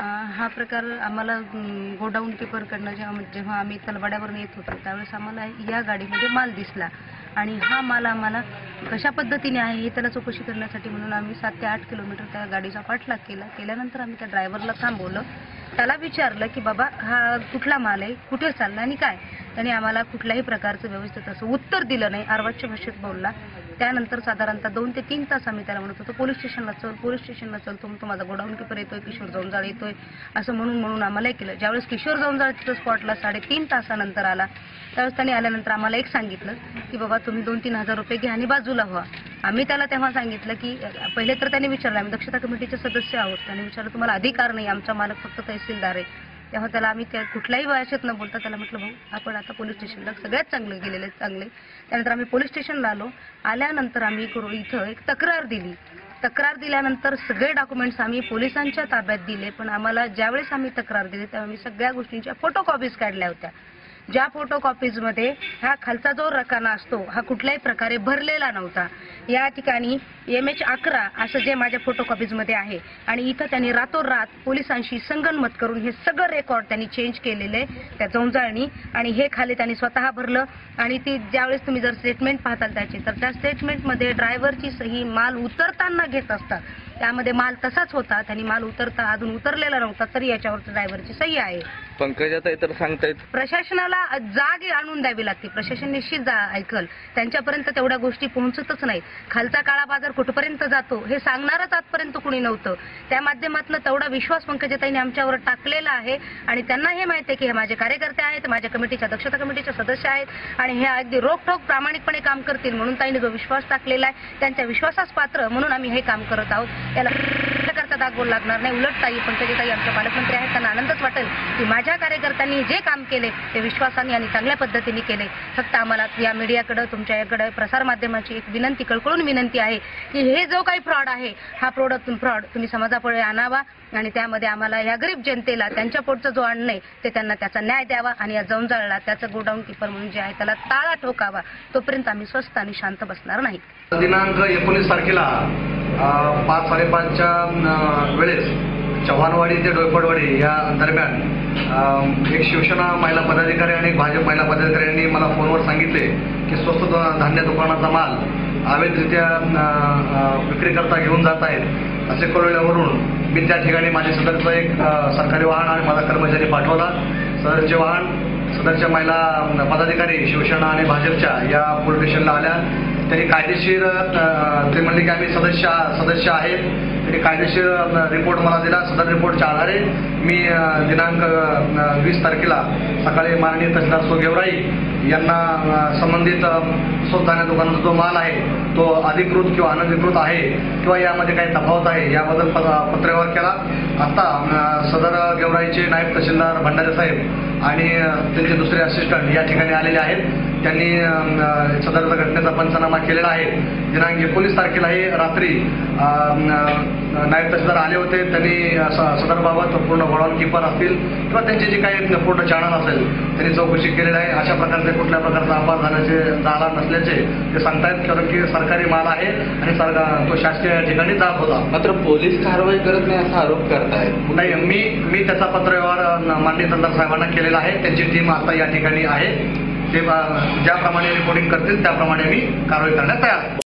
हा प्रकार आम्हाला गोडाऊन कीपरकडनं जेव्हा म्हणजे जेव्हा आम्ही तलवाड्यावरून येत होतो त्यावेळेस आम्हाला या गाडीमध्ये माल दिसला. आणि हा माल आम्हाला कशा पद्धतीने आहे हे त्याला चौकशी करण्यासाठी म्हणून आम्ही सात ते आठ किलोमीटर त्या गाडीचा पाठलाग केला. केल्यानंतर आम्ही त्या ड्रायव्हरला थांबवलं. त्याला विचारलं की बाबा हा कुठला माल आहे? कुठे चालला आणि काय? त्याने आम्हाला कुठल्याही प्रकारचं व्यवस्थित असं उत्तर दिलं नाही. अर्वाच्य भाषेत बोलला. त्यानंतर साधारणतः दोन ते तीन तास आम्ही त्याला म्हणत होतो पोलीस स्टेशनला चल पोलीस स्टेशनला चल. तुम्ही तो माझा गोडाऊन किपर येतोय किशोर जाऊनजाळ येतोय. असं म्हणून म्हणून आम्हाला केलं. ज्यावेळेस किशोर जाऊनजाळ तिथं स्पॉटला साडेतीन तासानंतर आला त्यावेळेस त्याने आल्यानंतर आम्हाला एक सांगितलं की बाबा तुम्ही दोन तीन हजार रुपये घ्या आणि बाजूला व्हा. आम्ही त्याला तेव्हा सांगितलं की पहिले तर त्याने विचारलं आम्ही दक्षता कमिटीचे सदस्य आहोत. त्याने विचारलं तुम्हाला अधिकार नाही आमचा मालक फक्त तहसीलदार आहे. तेव्हा त्याला आम्ही त्या कुठल्याही वयाशात न बोलता त्याला म्हटलं भाऊ आपण आता पोलीस स्टेशनला सगळ्यात चांगले गेलेले आहे चांगले. त्यानंतर आम्ही पोलीस स्टेशनला आलो. आल्यानंतर आम्ही करू इथं एक तक्रार दिली. तक्रार दिल्यानंतर सगळे डॉक्युमेंट्स आम्ही पोलिसांच्या ताब्यात दिले पण आम्हाला ज्यावेळेस आम्ही तक्रार दिली तेव्हा आम्ही सगळ्या गोष्टींच्या फोटोकॉपीज काढल्या होत्या. ज्या फोटो कॉपीजमध्ये हा खालचा जो रकाना असतो हा कुठल्याही प्रकारे भरलेला नव्हता. या ठिकाणी एम एच अकरा असं जे माझ्या फोटो कॉपीजमध्ये आहे आणि इथं त्यांनी रातोरात पोलिसांशी संगनमत करून हे सगळं रेकॉर्ड त्यांनी चेंज केलेले त्या जंजाळणी आणि हे खाली त्यांनी स्वतः भरलं. आणि ती ज्यावेळेस तुम्ही जर स्टेटमेंट पाहताल त्याची तर त्या स्टेटमेंटमध्ये ड्रायव्हरची सही माल उतरताना घेत असतात. त्यामध्ये माल तसाच होता त्यांनी माल उतरता अजून उतरलेला नव्हता तरी याच्यावर ड्रायव्हरची सही आहे. पंकजाताई तर सांगतायत. प्रशासनाला जाग आणून द्यावी लागते. प्रशासन निश्चित जा ऐकल. त्यांच्यापर्यंत तेवढ्या गोष्टी पोहोचतच नाही. खालचा काळा बाजार कुठपर्यंत जातो हे सांगणारच आजपर्यंत कुणी नव्हतं. त्या माध्यमातून तेवढा विश्वास पंकजाताईने आमच्यावर टाकलेला आहे. आणि त्यांना हे माहिती आहे की हे माझे कार्यकर्ते आहेत माझ्या कमिटीच्या दक्षता कमिटीचे सदस्य आहेत. आणि हे अगदी रोखठोक प्रामाणिकपणे काम करतील म्हणून ताईने जो विश्वास टाकलेला आहे त्यांच्या विश्वासास पात्र म्हणून आम्ही हे काम करत आहोत. त्याला करता दाग बोल लागणार नाही. उलट ताई काही आमच्या पालकमंत्री आहेत त्यांना आनंदच वाटेल की माझ्या कार्यकर्त्यांनी जे काम केले ते विश्वासाने आणि चांगल्या पद्धतीने केले. फक्त आम्हाला या मीडियाकडे तुमच्या याकडे प्रसार माध्यमाची एक विनंती कळकळून विनंती आहे की हे जो काही फ्रॉड आहे हा प्रोडक्ट फ्रॉड तुम्ही समाजापुढे आणावा आणि त्यामध्ये आम्हाला या गरीब जनतेला त्यांच्या पोटचं जो अन्न आहे ते त्यांना त्याचा न्याय द्यावा आणि या जंजाळला त्याचं गोडाऊन किपर म्हणून जे आहे त्याला ताळा ठोकावा. तोपर्यंत आम्ही स्वस्त आणि शांत बसणार नाही. दिनांक एकोणीस तारखेला पाच साडेपाचच्या वेळेस चव्हाणवाडी ते डोयपडवाडी या दरम्यान एक शिवसेना महिला पदाधिकारी आणि भाजप महिला पदाधिकाऱ्यांनी मला फोनवर सांगितले की स्वस्त धान्य दुकानाचा माल अवैधरित्या विक्री करता विक्रीकरता घेऊन जात आहेत असे कळवल्यावरून मी त्या ठिकाणी माझे सदरचं एक सरकारी वाहन आणि माझा कर्मचारी पाठवला. सदरचे वाहन सदरच्या महिला पदाधिकारी शिवसेना आणि भाजपच्या या पोलीस स्टेशनला आल्या. त्यांनी कायदेशीर ते म्हणले की आम्ही सदस्य सदस्य आहेत. त्यांनी कायदेशीर रिपोर्ट मला दिला. सदर रिपोर्टच्या आधारे मी दिनांक वीस तारखेला सकाळी माननीय तहसीलदार सोगेवराई यांना संबंधित अ, दुकानाचा जो माल आहे तो अधिकृत किंवा अनधिकृत आहे किंवा यामध्ये काही तफावत आहे याबद्दल प- पत्रव्यवहार केला. आता सदर गेवराईचे नायब तहसीलदार भंडारे साहेब आणि त्यांचे दुसरे असिस्टंट या ठिकाणी आलेले आहेत. त्यांनी सदरचा घटनेचा पंचनामा केलेला आहे. दिनांक एकोणीस तारखेला हे रात्री नायब तहसीलदार आले होते. त्यांनी सदरबाबत पूर्ण गोडाऊन किपर असतील किंवा त्यांचे जे काही पूर्ण चॅनल असेल त्यांनी चौकशी केलेली आहे. अशा प्रकारचे कुठल्या प्रकारचा अपघात झाल्याचे झाला नसल्याचे ते सांगतायत. कारण की सरकारी माल आहे आणि तो शासकीय या ठिकाणी जात होता. मात्र पोलीस कारवाई करत नाही असा आरोप करतायत. नाही मी मी त्याचा पत्रव्यवहार माननीय तहसीलदार साहेबांना केलेला आहे. त्यांची टीम आता या ठिकाणी आहे. ते ज्याप्रमाणे रिपोर्टिंग करतील त्याप्रमाणे मी कारवाई करण्यात तयार